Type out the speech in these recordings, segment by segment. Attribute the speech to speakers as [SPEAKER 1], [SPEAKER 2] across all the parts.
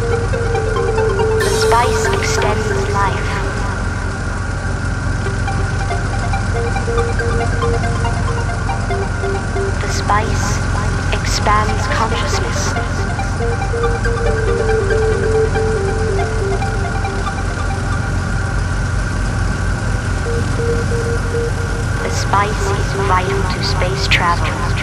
[SPEAKER 1] The spice extends life. The spice expands consciousness. The spice is vital to space travel.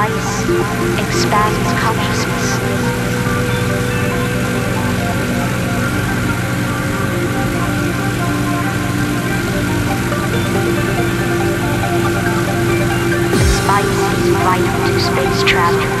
[SPEAKER 1] device expands consciousness. vital to space travel.